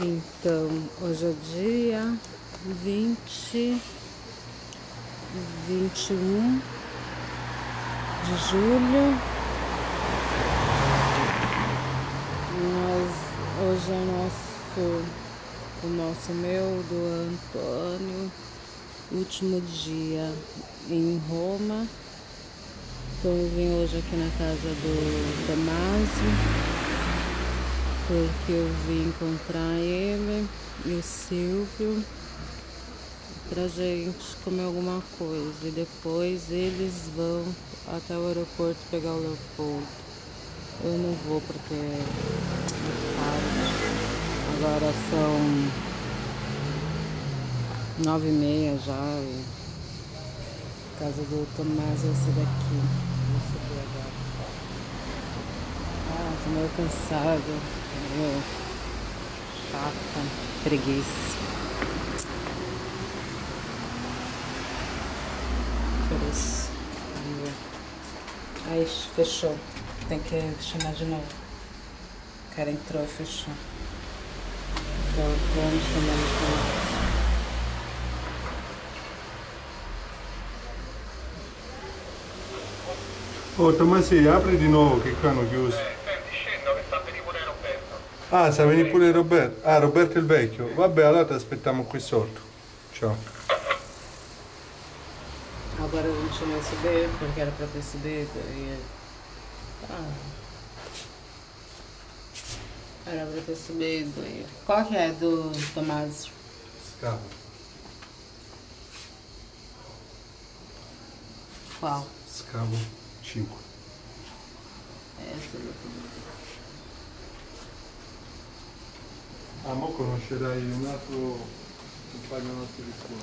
Então, hoje é dia 20, 21 de julho. Nós, hoje é o nosso, o nosso meu, do Antônio, último dia em Roma. Então eu vim hoje aqui na casa do Damásio porque eu vim encontrar ele e o Silvio pra gente comer alguma coisa e depois eles vão até o aeroporto pegar o Leopoldo. Eu não vou porque é tarde. Agora são nove e meia já e casa do Tomás é essa daqui. Vou subir agora. Ah, tô meio cansada meio chata, preguiça. Por isso. Aí fechou. Tem que chamar de novo. O cara entrou e fechou. Então vamos chamar de novo. Oh Tomasi, apri di nuovo che qua hanno chiuso. Ah, sa venire pure Roberto. Ah, Roberto il vecchio. Vabbè, allora ti aspettiamo qui sotto. Ciao. Agora a gente chamou esse bebê porque era pra ter bebê. E... Ah. Era pra ter esse bebê. Qual que é do Tomás? Scavo. Qual? Scavo 5. Essa do Ah, mo conoscerai un altro compagno nostro di scuola.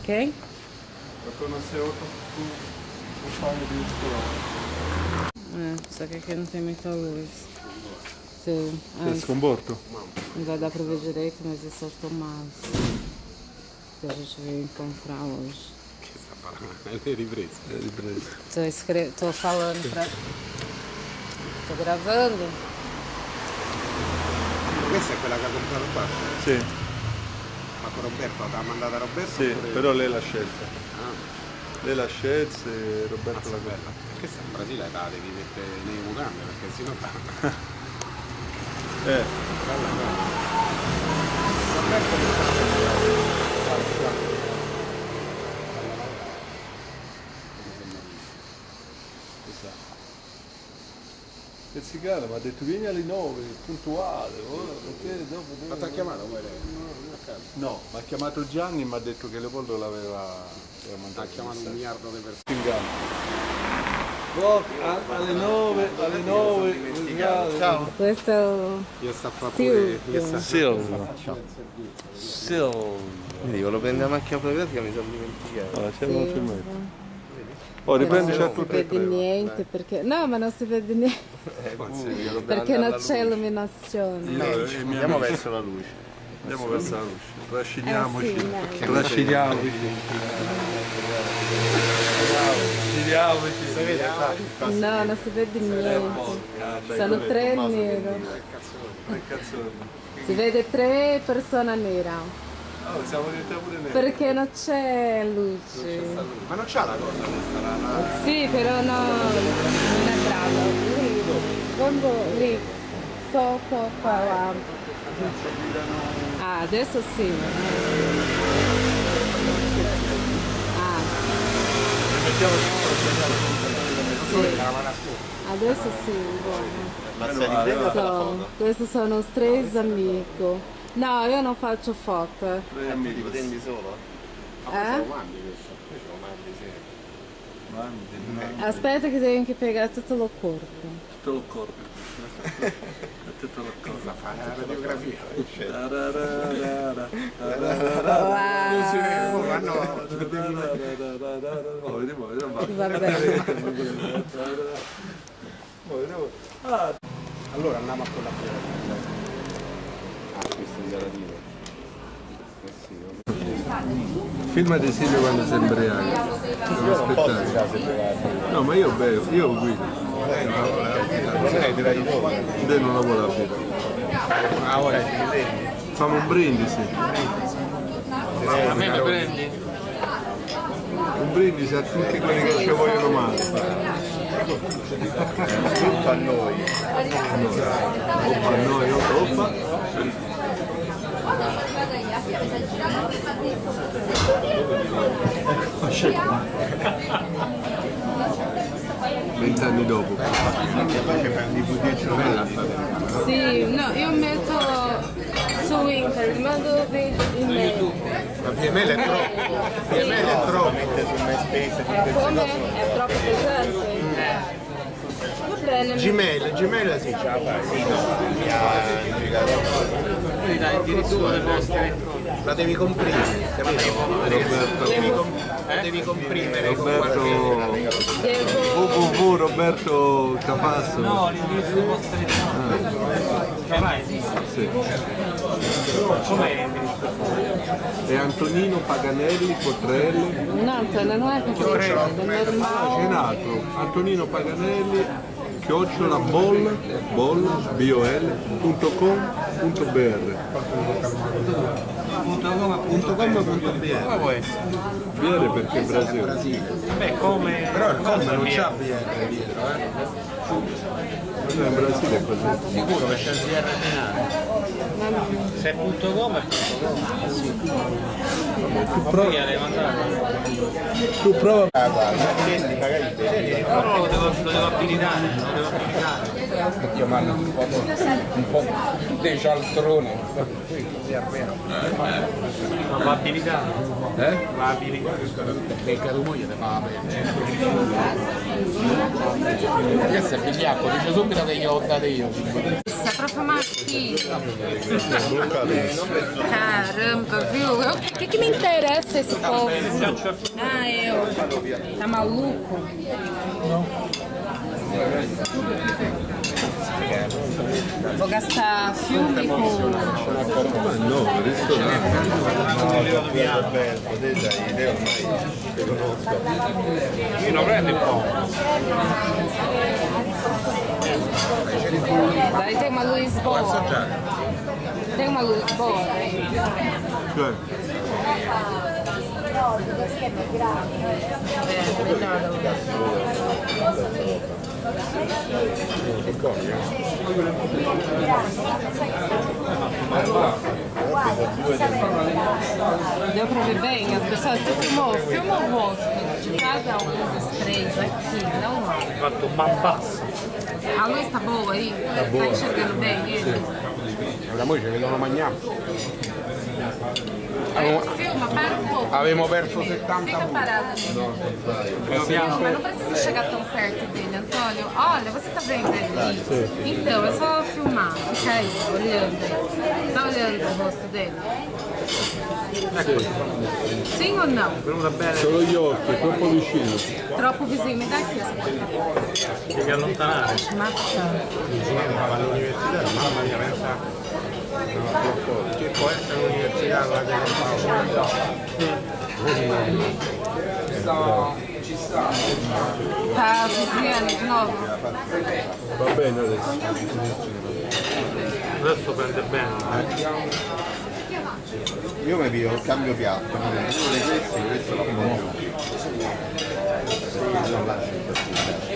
Ok? Lo conosceu outro compagno di scuola. É, só que aqui não tem muita luz. Se, Che ai, sconforto? não vai dar pra ver direito, mas esse é o Tomás. Que a gente veio encontrar hoje. Che sta parlando? È ripreso. È ripreso. Tô, escre... Tô falando pra. Tô gravando. Questa è quella che ha comprato qua. Sì, Ma con Roberto, l'ha mandata Roberto? sì, oppure- però lei l'ha scelta. Ah, Lei l'ha scelta e Roberto l'ha bella. Questa in Brasile la devi mettere nei mutande perché sennò fa. Eh, Bella, bella. Roberto Pezzicale mi ha detto vieni alle 9, puntuale, ora, perché dopo... Ma ti ha chiamato poi lei? No, mi ha chiamato Gianni e mi ha detto che Leopoldo l'aveva l'aveva Ha mandato. chiamato un miliardo di persone. in. Oh, a- alle 9, alle 9, ciao. Questo Io sta a pure. Silvio. Silvio. Vedi, volevo prendere la macchina fotografica mi sono dimenticato. Allora, siamo Silvio. filmati. Oh, non ripendici a si tutte e vede tre. niente perché. No, ma non si vede niente Eh, perché non c'è illuminazione. Io e miei Andiamo amici. verso la luce. Andiamo verso la luce. Trasciniamoci. Eh sì. Trasciniamoci. Trasciniamoci. No, non si vede niente. Sono tre cazzoni. Si vede tre persone nere. Oh, siamo diventati pure neri. Perché non c'è luce. Ma non c'ha la cosa questa, la, la... Sì, però no, non è bravo. Lì, quando lì, sotto qua. Ah, adesso sì. Ah, sì. Adesso sì, buono. Ma stai riprendendo la So, foto? questi sono tre amici. No, io non faccio foto. Tre Ti amici. prendi solo? Eh? Mandi questo. Lo mandi. Mandi, Aspetta che devo che piegare tutto lo corpo. Tutto il corpo. Tutto il corpo. Cosa fa? La radiografia. Tarararara, Wow. Ma no, Oh, vediamo, vediamo. Va bene. Ah, Allora andiamo a quella prima. Ah, questo di Galatino. Eh sì, Filma Silvio quando sei ubriaco. Devo aspettare. No, ma io bevo, io guido. Eh, direi di no. Lei non la vuole la birra. Ah, ora Facciamo un brindisi. A me mi prendi? Un brindisi a tutti quelli che ci vogliono male. Tutto a noi. Oppa, noi, oppa. Vent'anni dopo. Poi fai un DVD bella Sì, no, io metto su internet, mando email. Ma VML è troppo. VML è troppo. Mette su MySpace. È troppo pesante? Va bene. Gmail, Gmail sì, ce la fai. La devi comprimere? Devi, com- devi comprimere con Roberto www Roberto Capasso. No, l'indirizzo di posta elettronica. Vai, sì. sì. Com'è l'indirizzo? E Antonino Paganelli Cotrelli. No, Antonio, non è che C'è un altro, Antonino Paganelli, chiocciola boll, boll, bol.com.br. Punto com, punto .com o punto .br? Come può essere? BR perché Brasile. Beh, come... Però il com non c'ha BR dietro, eh? In Brasile è così. Sicuro che c'è il BR finale. Se è punto com è punto com. Devi mandare. Tu prova. Ah, guarda, accendi, magari vedi. Però lo devo, lo devo abilitare, lo devo abilitare. Io mando un po', un po' dei cialtroni. Così almeno. Ma va abilitato. Eh? Va abilitato. Perché tu moglie te fa la pelle. Questo è vigliacco, dice subito che gli ho dato io. Sta proprio maschio. Caramba, viu? O que, que me interessa esse povo? Ah, eu. Tá maluco? Vou gastar filme com. Ma no, ristorante. Roberto, te sai, te ormai te conosco. Io lo prendo un po'. Daí tem uma luz boa. Tem uma luz boa. Cioè, É, melhor. Deu pra ver bem? As pessoas se filmou, filma o rosto de cada um dos três aqui, não lá. Fatto un mambasso. A luz tá boa aí? Tá boa. Tá enxergando bem ele? La moglie vedono mangiare. É, filma, para um pouco. Perso 70 Fica parado ali. Não, mas não precisa chegar tão perto dele, Antônio. Olha, você tá vendo ele? Então, é só filmar. Fica aí, olhando aí. Tá olhando o rosto dele? Sim ou não? Solo gli occhi, è troppo vicino. Troppo vicino, me dá aqui essa devi allontanare. Mata. All'università, mamma mia, pensa. Che può essere l'università quella di San Paolo. Tá cozinhando de novo? Va bene adesso. Adesso prende bene. Io mi piglio il cambio piatto, uno di questi, questo lo mangio. Non lascio impazzire.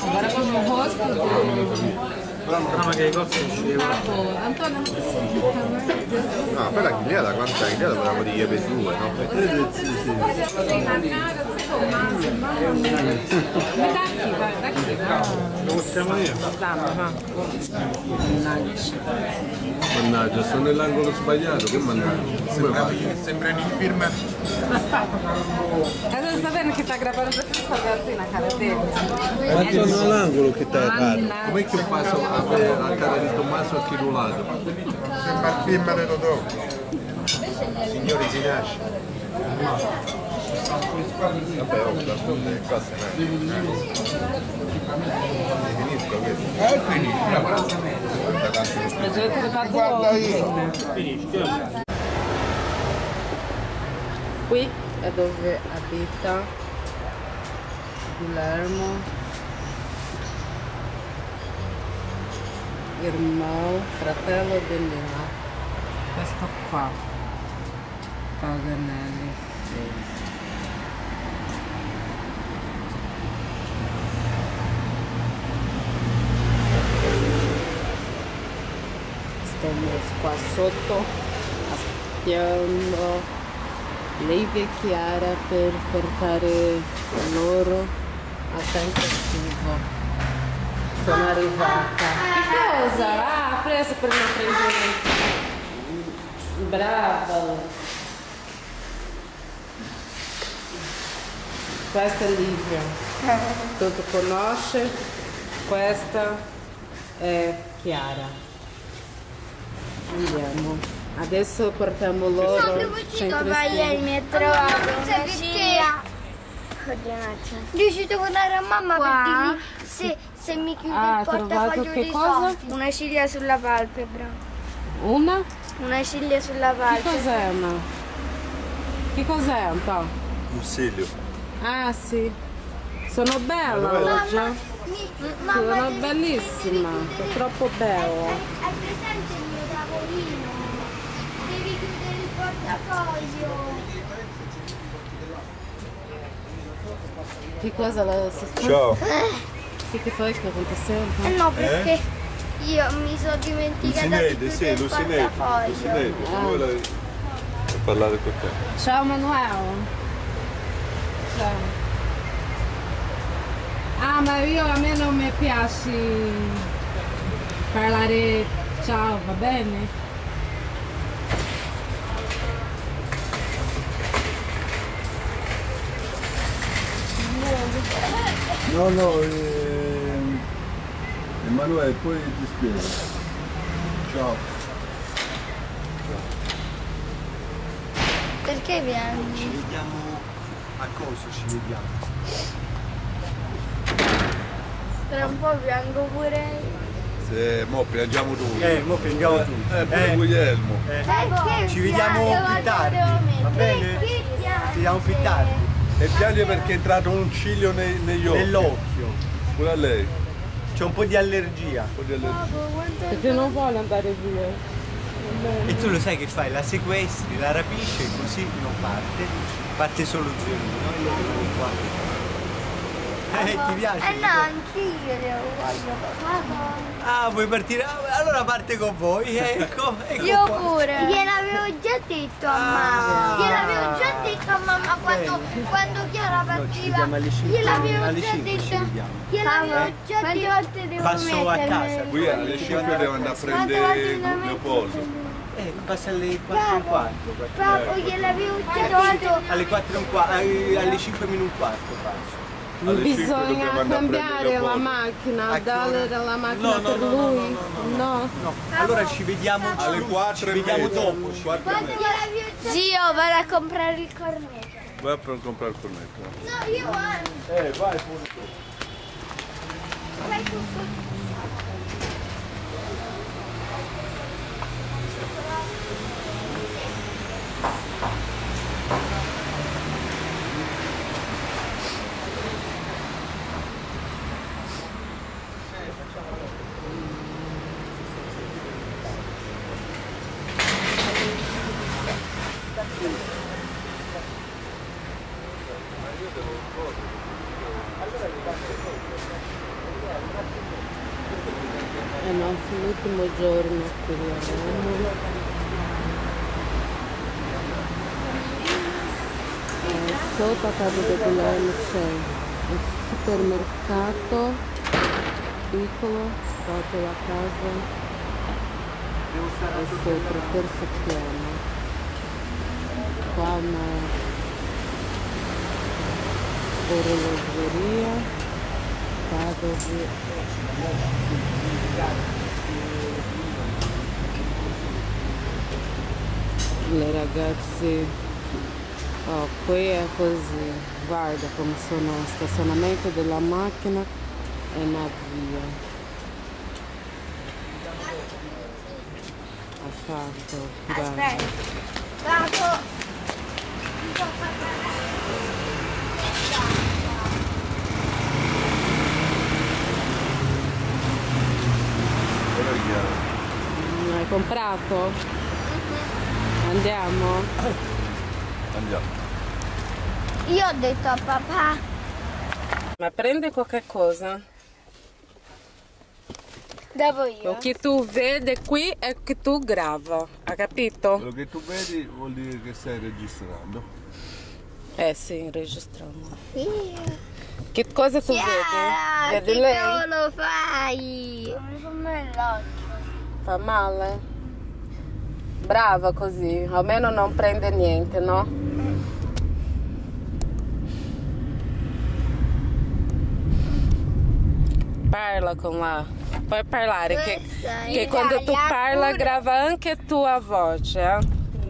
Agora com o rosto do... No, ma che i costi non. Antônio, não precisa. No, poi la grigliata, quanta grigliata volevamo dire per due, no? Fazer assim na Mannaggia, sto nell'angolo sbagliato, che mannaggia. Come fai? Sembra in. Mas você tá vendo que tá gravando, eu preciso fazer assim na cara. Ma sono all'angolo che stai. Mannaggia. Com'è che faccio a la cara di Tommaso a chi rulato? Sembra il film di Totò. Signori si nasce. Vabbè, oh, d'altronde le cose Finisco questo. Eh, quindi, Guarda io. Finisci. Qui è dove abita Guilhermo, irmão, fratello di Lina. questo qua Paganelli stiamo qua sotto aspettando Livia e Chiara per portare loro a tentativo sono arrivata. Che cosa? ah preso per non prendere. Brava questa è Livia. Tutto conosce questa è Chiara Andiamo. Adesso portiamo loro centro mi ha trovato una scia. Riuscito a guardare a mamma Qua? per dirgli se, se mi chiude Ah, il portafoglio che dei cosa? soldi. Una ciglia sulla palpebra. Una? Una ciglia sulla Che palpebra. cos'è una? Che cos'è Anto? Un seglio. Ah sì. Sono bella oggi. Mamma, mi, mamma Sono bellissima. È troppo bella. Hai, hai presente il mio tavolino? Devi chiudere il portafoglio. Che cosa la Ciao. Che, che fai che aconteceu? Eh no, perché io mi sono dimenticata di chiudere sì, il Lucineide. portafoglio. Lucineide, vuole parlare con te. Ciao Manuel. Ciao. Ah, ma io a me non mi piace parlare ciao, va bene? No, no, ehm, Emanuele, poi ti spiego. Ciao. Perché vieni? Vediamo a cosa ci vediamo. Tra un po' piango pure Se mo piangiamo tutti. Eh, mo prendiamo tutti. Eh, pure Guglielmo. Perché Ci vediamo più tardi, va bene? Ci vediamo più tardi. E piange perché è entrato un ciglio nei- negli occhi. Nell'occhio. Pure a lei. C'è un po' di allergia. Un po' di allergia. Perché non vuole andare via. E tu lo sai che fai? La sequestri, la rapisci e così non parte. Parte solo Zerino. Io vengo qua. Eh, ti piace? Eh no, anch'io devo voglio papà. Ah, vuoi partire? Ah, Allora parte con voi, ecco. ecco Io qua. pure. Gliel'avevo già detto a mamma. Ah. Gliel'avevo già detto a mamma quando, quando Chiara partiva. cinque, Gliel'avevo già cinque ci detto. vediamo. Gliel'avevo già detto. Quante volte devo Passo a casa. Qui alle 5 devo andare a prendere Leopoldo. Eh, passa alle 4 e un quarto. Papo, gliel'avevo già detto. Alle 4 e un quarto, alle 5 meno un quarto passo. Bisogna cambiare la macchina, che dare la macchina No, no, per no, no, lui. no, No, allora ci vediamo Alle 4 ci e vediamo dopo. Zio, vado a comprare il cornetto. Vai a comprare il cornetto. No, io amo. Eh, vai pure tu. Vai tu. È il nostro ultimo giorno qui a Roma. Eh, sotto a casa di Guglielmo c'è un supermercato piccolo, sotto la casa e sopra il terzo piano. Qua una orologeria, casa di le ragazze oh, qui è così guarda come sono stazionamento della macchina e una via ha fatto guarda. Aspetta. Vado. Hai comprato? Andiamo? Andiamo. Io ho detto a papà, Ma prendi qualche cosa. devo io. O che tu vedi qui e che tu grava, ha capito? Quello che tu vedi vuol dire che stai registrando. Eh sì, registrando. Sì. Che cosa tu Chiara, vedi? che Vedi lei? cavolo fai? Mi fa male l'occhio. Fa male? Brava così, almeno non prende niente, no? Parla con la. Puoi parlare che, che quando tu parla pure. grava anche tua voce. eh.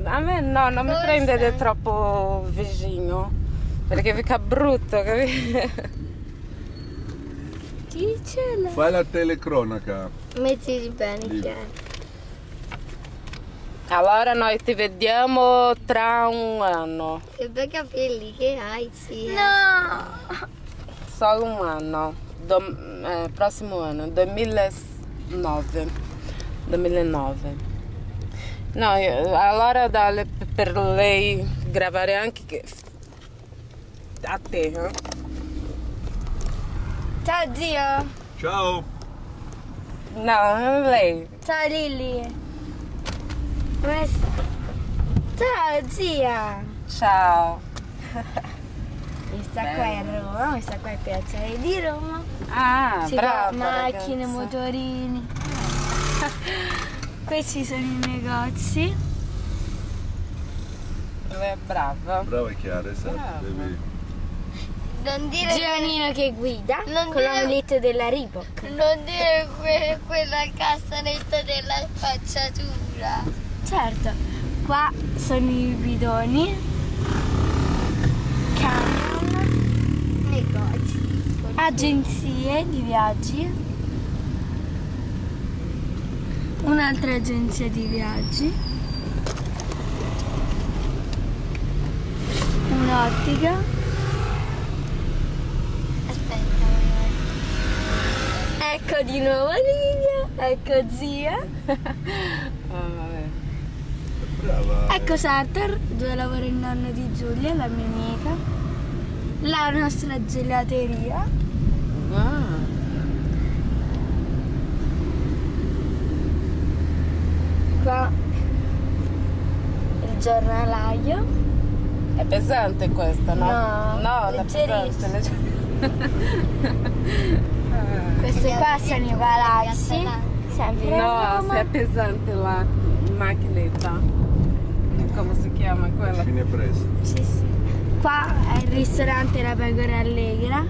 A me no, non mi prendete sei? troppo vicino. Perché fica brutto, capito? Dicela. Fai la telecronaca. Mettiti bene, Sì. Chiara. Allora noi ti vediamo tra un anno. Che bei capelli che hai, zia. No! Solo un anno. Dom- eh, prossimo anno, 2009. 2009. No, io- allora dalle- per lei gravare anche che- a te, eh? Ciao zio! Ciao. No, lei. Ciao Lily! Come stai? Ciao zia! Questa qua è Roma, questa qua è Piazzale di Roma. Ah, Si brava. macchine, ragazza. motorini. Questi sono i negozi. È brava. Brava Chiara, esatto. Brava. Non dire Giovanino che guida con l'amuleto della Reebok. Non dire quella castanetta della spacciatura. Certo, qua sono i bidoni. Camion. Agenzie di viaggi. Un'altra agenzia di viaggi. Un'ottica. Aspetta, Ecco di nuovo Livia, ecco zia, Ah, vabbè. Brava. ecco Sartor, dove lavora il nonno di Giulia, la mia amica, la nostra gelateria, Ah, qua il giornalaio, è pesante questa, no? No, no leggerissima. pesante. questi qua sono i palazzi, sempre No, se è pesante la macchinetta. Come si chiama quella? Fine presto. Sì, sì. Qua è il ristorante La Pecora Allegra,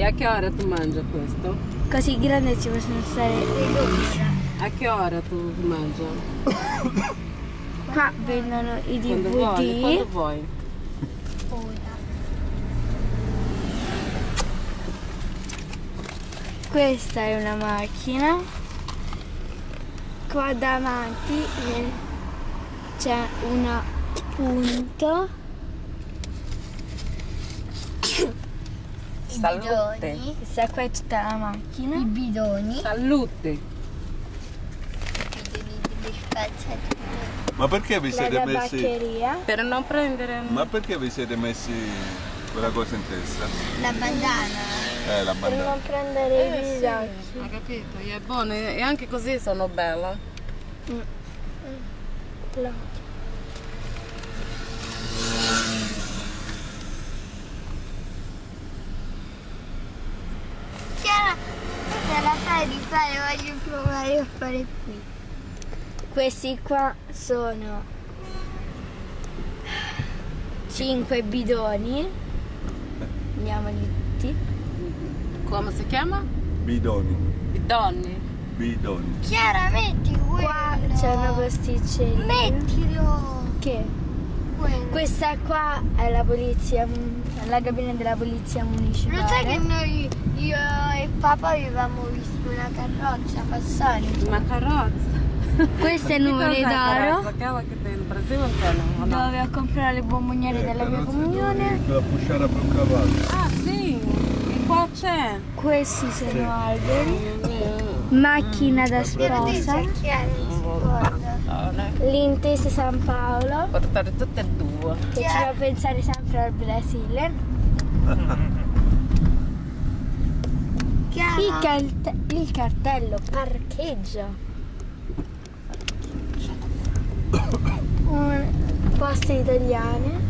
E a che ora tu mangi questo? così grande ci possono stare A che ora tu mangi? Qua vendono i Quando vuoi, quando DVD. vuoi. Questa è una macchina. Qua davanti eh, c'è una punto. Salute. Questa qua è tutta la macchina. I bidoni. Salute. Ma perché vi La siete messi... Per non prendere... Ma perché vi siete messi quella cosa in testa? La bandana. Eh, la Per bandana. non prendere Eh, i sì, ho capito, è buono e anche così sono bella. No. Chiara, te la fai di fare, voglio provare a fare qui. Questi qua sono 5 bidoni. Andiamo tutti. Come si chiama? Bidoni. Bidoni. Chiara, metti quello. Qua c'è una pasticceria. Mettilo. Che? Questa qua è la polizia, la cabina della polizia municipale. Lo sai che noi, io e papà avevamo visto una carrozza passare? Una carrozza. Questo è il numero d'oro dove ho comprato le bomboniere della mia comunione. dove La pusciare per un cavallo. Ah sì, e qua c'è. Questi sono alberi. Macchina da sposa. Guarda. mangiare. L'Intesa San Paolo, Portare tutte e due. che ci fa pensare sempre al Brasile. Il, carte- il cartello parcheggio. Un poste italiane.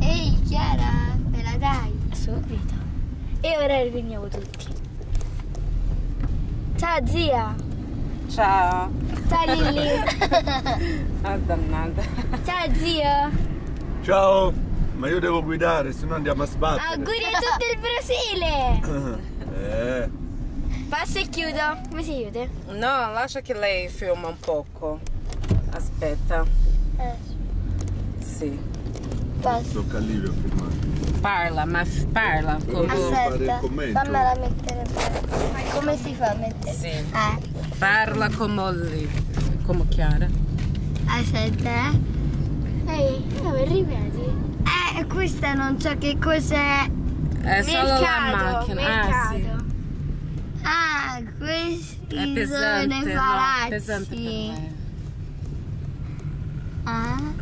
Ehi Chiara, me la dai? Subito. E ora riveniamo tutti. Ciao zia. Ciao. Ciao Lilli. Ah, dannata. Ciao zio. Ciao, ma io devo guidare, se no andiamo a sbattere. Auguri a tutto il Brasile. Eh, Passo e chiudo. Come si chiude? No, lascia che lei filma un poco. Aspetta. Eh, Sì. passo. tocca a Livio filmare. Parla, ma parla. Il Aspetta, fammela mettere bene. Come si fa a mettere? Sì. Eh, Parla come lì. Come Chiara. aspetta, eh. Ehi, dove ripeti? Questa non so che cos'è. È solo la macchina. Ah, sì. mercato. Ah, questi È pesante. sono i no, palazzi. pesante per me. Ah.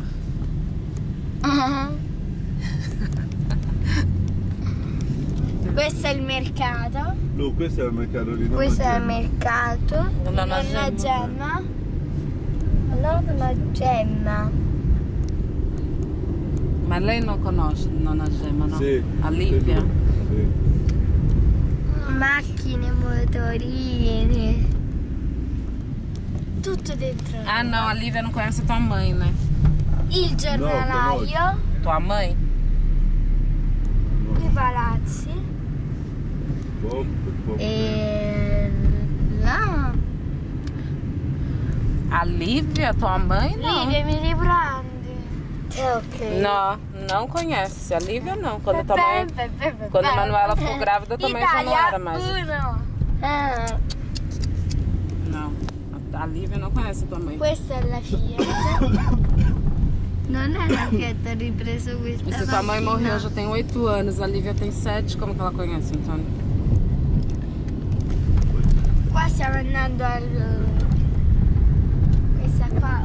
Ah. Questo è il mercato. Lu, questo è il mercato di Nonna Questo è il mercato. Nonna Nonna Gemma. Gemma. Nonna Gemma. Ma lei non conosce Nonna Gemma, no? Sì. Olivia. Sì. Macchine, motorini. Tutto dentro. Ah, não, a Lívia não conhece tua mãe, né? Il giornalaio. Tua mãe? I palazzi. E là. A Lívia, tua mãe? Não. Livia, mi riprendi. Ok. Não, não conhece. A Lívia não. Quando tua mãe. Quando a Manuela ficou grávida também já não era mais. Não. A Lívia não conhece tua mãe. Questa è la Fiat. non è la Fiat ha ripreso E questa se tua mãe morreu já tem oito anos, a Lívia tem sete, como que ela conhece então? Qua stiamo andando al... Questa qua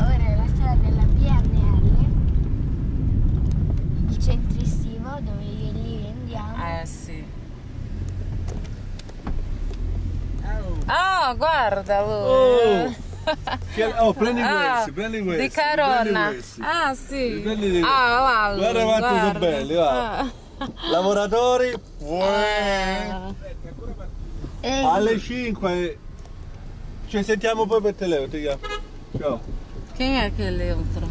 Ah, guarda Lu. Oh! Che- oh, prendi Ah, questi, prendi questi. Di questi. Ah, sì. Prendi di- Ah, là, Lu, Guarda sono guarda. belli, va. Ah. Lavoratori, Ah. Alle 5 ci sentiamo poi per telefono, ti. Ciao. Quem é aquele outro?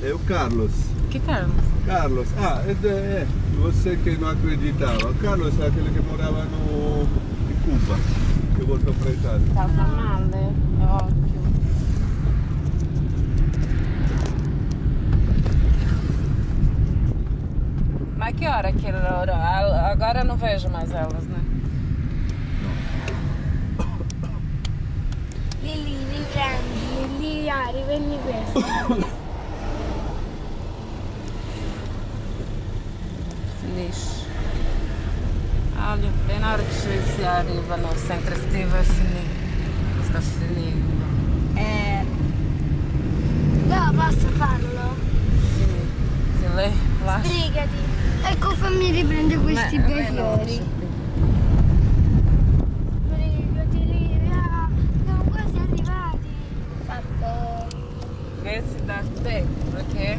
È un Carlos. Que Carlos? Carlos, ah, ed è você che non accreditava. Carlos è quelli che moravano in Cuba, che volto fra Italia. Tava male, occhio. Mas que hora que era? Ah, Agora eu não vejo mais elas, né? Lì, riprendi, lì, ah, riprendi questo. Lixo. Olha, bem na hora que se arriva no centro estivo é finito. Sta finendo. Eh, no, posso farlo? Se lei lascia. Sbrigati. ecco fammi riprendere questi bei a fiori. Sbrigati, Livia. Siamo quasi arrivati. Fatto. Se dá tempo, perché...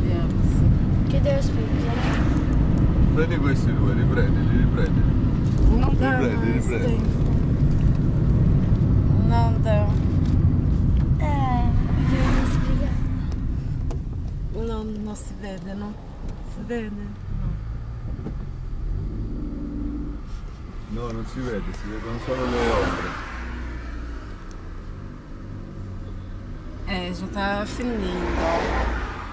Vediamo. Che devo spingere? Prendi questi due, riprendili, riprendili. Não dá Riprendi, mais tempo. Não dá. Sbrigare. Não, não se vede, não? Se vede? No, non si vede, si vedono solo le ombre. É, já tá finindo.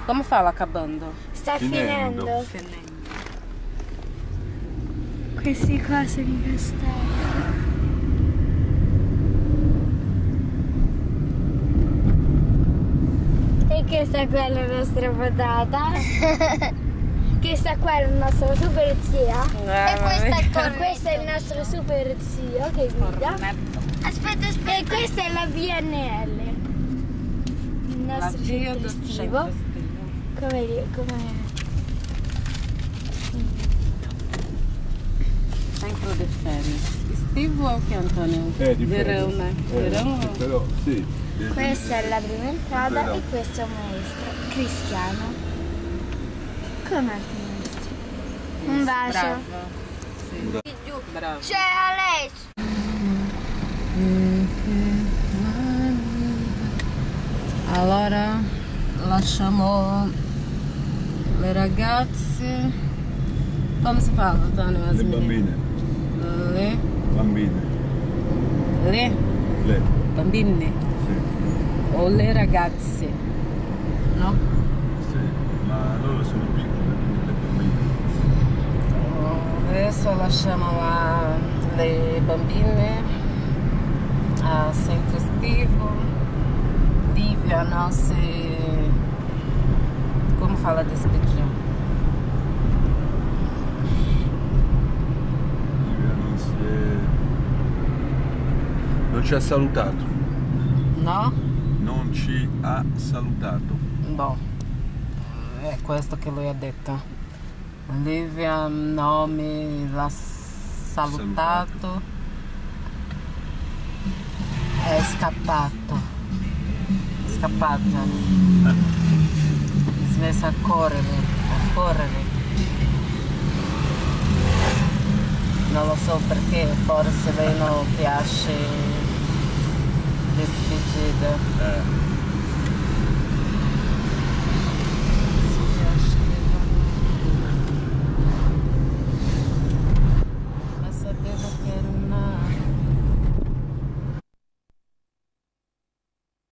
Como fala acabando? Sta Finendo. finendo. Questi qua sono i castelli. E questa qua è la nostra patata. questa qua è il nostro super zia. E questa è Questo è il nostro super zio che guida. Aspetta, aspetta. E questa è la BNL. Il nostro L'avvio centro estivo. estivo. Come, come... Centro de férias. Estivo o che Antonio? Eh, di Verão, ferie. né? Eh, Verão Però sì. Questa è la prima entrata e questo è un maestro cristiano. Come altri? Un bacio. Brava. Sì. Brava. C'è Alessio. Allora lasciamo le ragazze. Come si fa Antonio? Le bambine. Le, Bambine. le Le. bambine Sì. o le ragazze. No? Sì. Ma loro sono piccole, le bambine. Adesso lasciamo la- le bambine a centro estivo. Lívia, nossa. Como fala despedida? Livia non si è... Non ci ha salutato. No? Non ci ha salutato. Bom, è questo che lui ha detto. Lívia non mi l'ha salutato. È scappato. Scappato. Smessa a correre, a correre. Non lo so perché, forse lei non piace despedida. Eh.